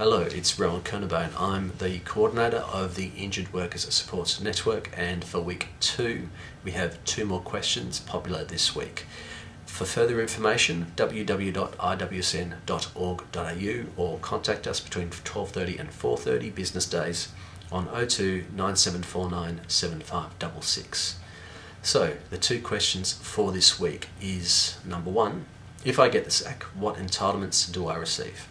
Hello, it's Rowan Kernebone. I'm the coordinator of the Injured Workers Support Network, and for week two, we have two more questions popular this week. For further information, www.iwsn.org.au or contact us between 12.30 and 4.30 business days on 02 9749 7566. So, the two questions for this week is number one, if I get the sack, what entitlements do I receive?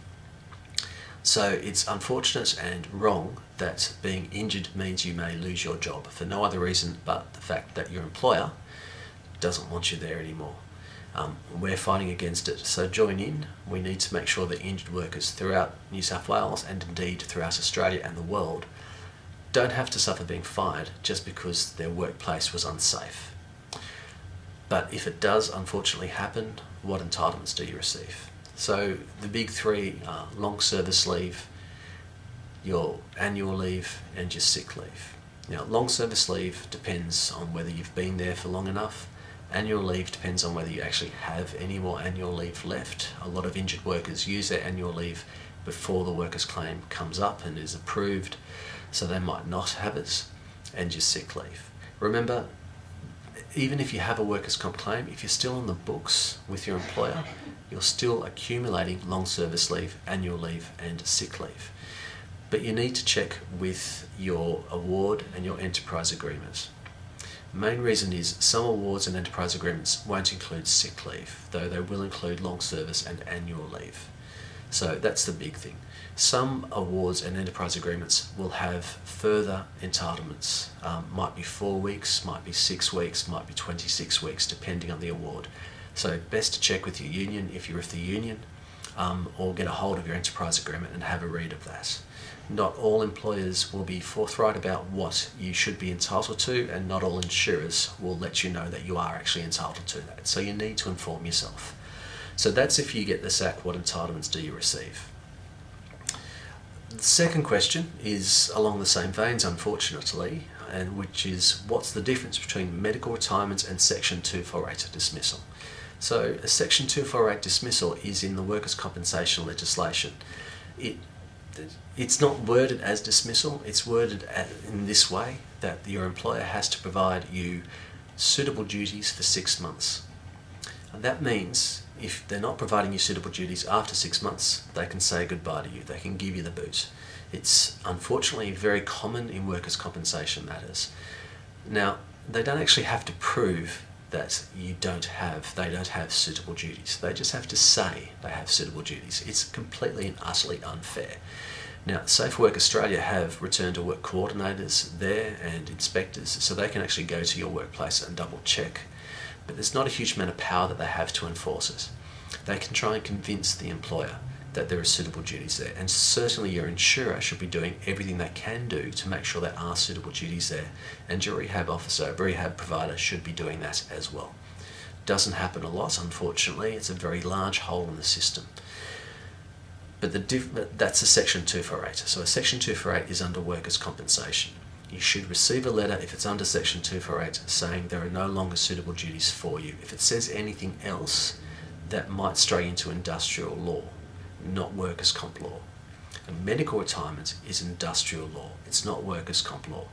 So it's unfortunate and wrong that being injured means you may lose your job for no other reason but the fact that your employer doesn't want you there anymore. Um, we're fighting against it, so join in. We need to make sure that injured workers throughout New South Wales and indeed throughout Australia and the world don't have to suffer being fired just because their workplace was unsafe. But if it does unfortunately happen, what entitlements do you receive? So the big three are long service leave, your annual leave and your sick leave. Now long service leave depends on whether you've been there for long enough. Annual leave depends on whether you actually have any more annual leave left. A lot of injured workers use their annual leave before the workers claim comes up and is approved so they might not have it and your sick leave. Remember even if you have a workers' comp claim, if you're still on the books with your employer, you're still accumulating long service leave, annual leave, and sick leave. But you need to check with your award and your enterprise agreement. main reason is some awards and enterprise agreements won't include sick leave, though they will include long service and annual leave. So that's the big thing. Some awards and enterprise agreements will have further entitlements. Um, might be four weeks, might be six weeks, might be 26 weeks, depending on the award. So best to check with your union if you're with the union, um, or get a hold of your enterprise agreement and have a read of that. Not all employers will be forthright about what you should be entitled to, and not all insurers will let you know that you are actually entitled to that. So you need to inform yourself. So that's if you get the sack, what entitlements do you receive? The second question is along the same veins, unfortunately, and which is what's the difference between medical retirement and Section 248 dismissal? So, a Section 248 dismissal is in the workers' compensation legislation. It, it's not worded as dismissal, it's worded in this way that your employer has to provide you suitable duties for six months. And that means if they're not providing you suitable duties after six months, they can say goodbye to you. They can give you the boot. It's unfortunately very common in workers' compensation matters. Now, they don't actually have to prove that you don't have, they don't have suitable duties. They just have to say they have suitable duties. It's completely and utterly unfair. Now, Safe Work Australia have return to work coordinators there and inspectors, so they can actually go to your workplace and double check but there's not a huge amount of power that they have to enforce it. They can try and convince the employer that there are suitable duties there, and certainly your insurer should be doing everything they can do to make sure there are suitable duties there, and your rehab officer, rehab provider should be doing that as well. Doesn't happen a lot, unfortunately. It's a very large hole in the system. But the that's a Section 248. So a Section 248 is under workers' compensation you should receive a letter if it's under section 248 saying there are no longer suitable duties for you. If it says anything else, that might stray into industrial law, not workers' comp law. And medical retirement is industrial law, it's not workers' comp law.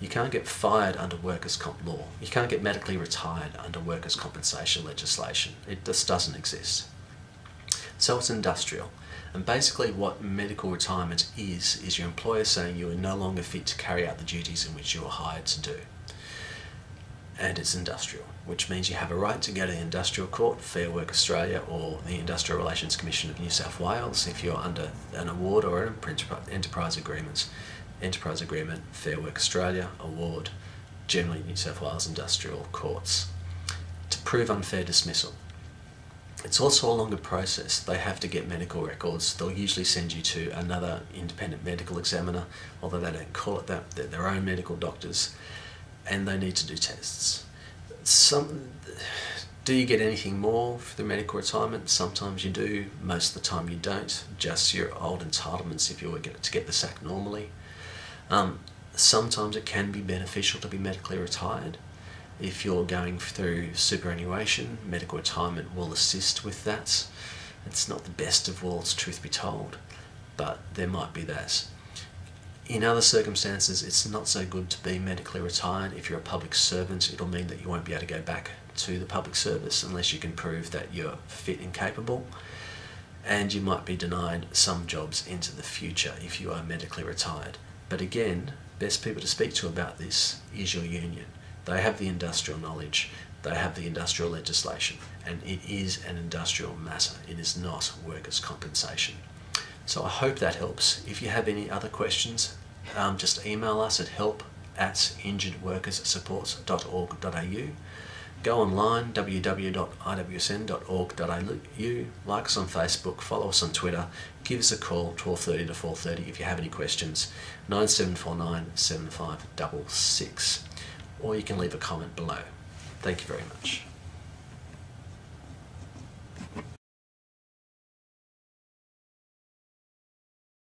You can't get fired under workers' comp law. You can't get medically retired under workers' compensation legislation. It just doesn't exist. So it's industrial. And basically what medical retirement is, is your employer saying you are no longer fit to carry out the duties in which you were hired to do. And it's industrial, which means you have a right to go to the Industrial Court, Fair Work Australia or the Industrial Relations Commission of New South Wales if you're under an award or an enterprise agreement. Enterprise agreement, Fair Work Australia, award, generally New South Wales Industrial Courts. To prove unfair dismissal. It's also a longer process. They have to get medical records. They'll usually send you to another independent medical examiner, although they don't call it that. They're their own medical doctors, and they need to do tests. Some, do you get anything more for the medical retirement? Sometimes you do. Most of the time you don't. Just your old entitlements if you were to get the sack normally. Um, sometimes it can be beneficial to be medically retired. If you're going through superannuation, medical retirement will assist with that. It's not the best of worlds, truth be told, but there might be that. In other circumstances, it's not so good to be medically retired. If you're a public servant, it'll mean that you won't be able to go back to the public service unless you can prove that you're fit and capable. And you might be denied some jobs into the future if you are medically retired. But again, best people to speak to about this is your union. They have the industrial knowledge, they have the industrial legislation, and it is an industrial matter. It is not workers' compensation. So I hope that helps. If you have any other questions, um, just email us at help at injuredworkersupport.org.au. Go online, www.iwsn.org.au, like us on Facebook, follow us on Twitter, give us a call, 12.30 to 4.30 if you have any questions, 9749 7566, or you can leave a comment below. Thank you very much.